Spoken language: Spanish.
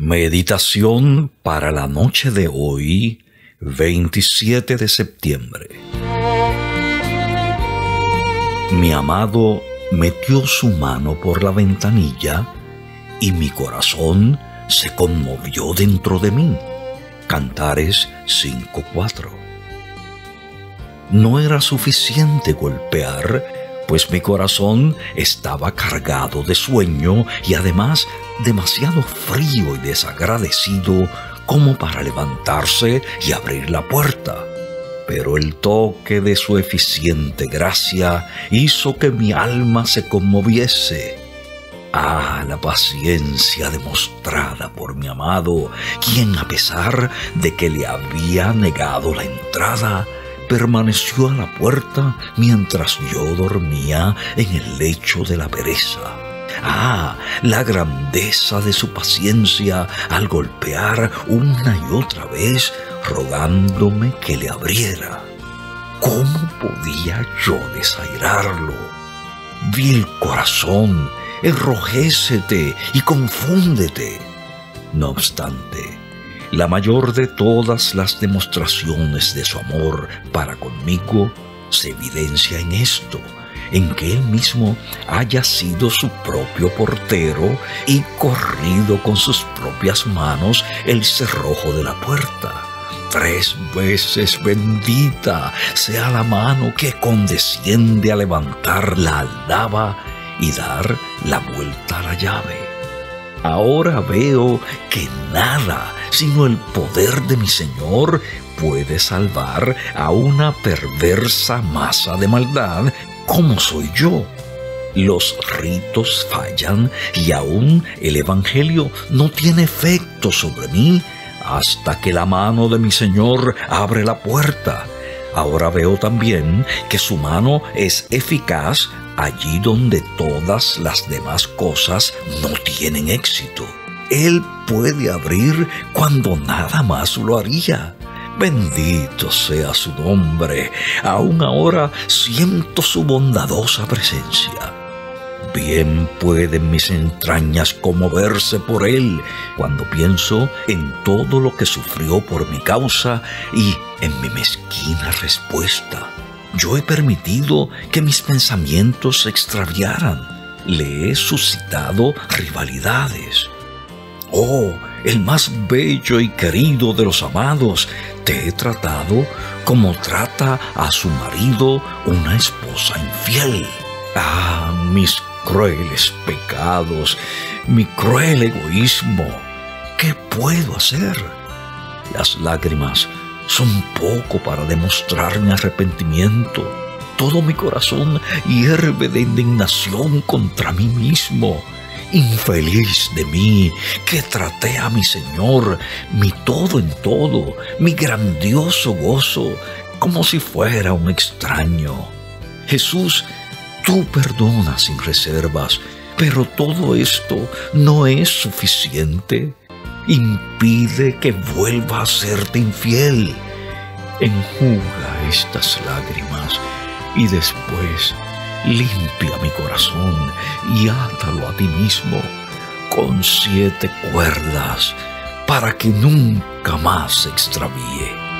Meditación para la noche de hoy, 27 de septiembre. Mi amado metió su mano por la ventanilla y mi corazón se conmovió dentro de mí. Cantares 5.4. No era suficiente golpear pues mi corazón estaba cargado de sueño y además demasiado frío y desagradecido como para levantarse y abrir la puerta. Pero el toque de su eficiente gracia hizo que mi alma se conmoviese. Ah, la paciencia demostrada por mi amado, quien a pesar de que le había negado la entrada, permaneció a la puerta mientras yo dormía en el lecho de la pereza. Ah, la grandeza de su paciencia al golpear una y otra vez rogándome que le abriera. ¿Cómo podía yo desairarlo? Vil corazón, enrojécete y confúndete. No obstante, la mayor de todas las demostraciones de su amor para conmigo se evidencia en esto, en que él mismo haya sido su propio portero y corrido con sus propias manos el cerrojo de la puerta. Tres veces bendita sea la mano que condesciende a levantar la aldaba y dar la vuelta a la llave. Ahora veo que nada sino el poder de mi Señor puede salvar a una perversa masa de maldad como soy yo. Los ritos fallan y aún el Evangelio no tiene efecto sobre mí hasta que la mano de mi Señor abre la puerta. Ahora veo también que su mano es eficaz allí donde todas las demás cosas no tienen éxito. Él puede abrir cuando nada más lo haría. Bendito sea su nombre. Aún ahora siento su bondadosa presencia. Bien pueden mis entrañas conmoverse por él cuando pienso en todo lo que sufrió por mi causa y en mi mezquina respuesta. Yo he permitido que mis pensamientos se extraviaran. Le he suscitado rivalidades. Oh, el más bello y querido de los amados, te he tratado como trata a su marido una esposa infiel. Ah, mis crueles pecados, mi cruel egoísmo. ¿Qué puedo hacer? Las lágrimas son poco para demostrar mi arrepentimiento. Todo mi corazón hierve de indignación contra mí mismo. Infeliz de mí, que traté a mi Señor, mi todo en todo, mi grandioso gozo, como si fuera un extraño. Jesús, tú perdonas sin reservas, pero todo esto no es suficiente impide que vuelva a serte infiel. Enjuga estas lágrimas y después limpia mi corazón y átalo a ti mismo con siete cuerdas para que nunca más se extravíe.